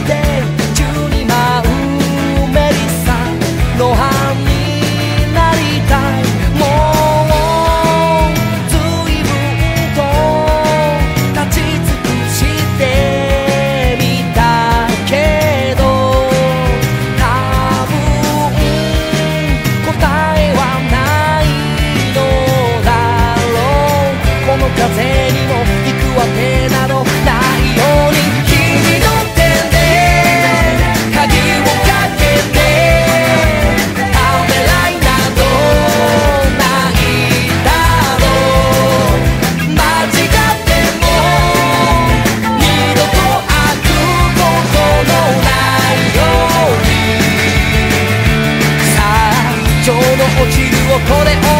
て12うメリッサ露伴になりたい。もう随分と立ち尽くしてみたけど多分答えはないのだろう。この風にも行くわけなど落ちる音で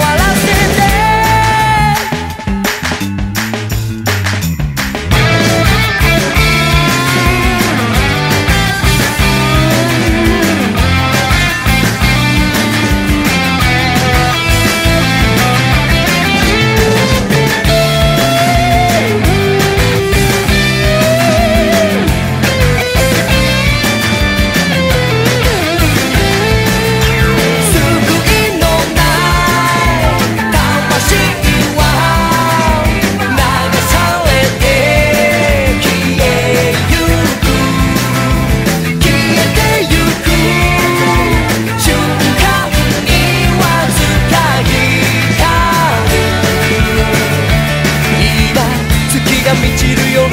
to your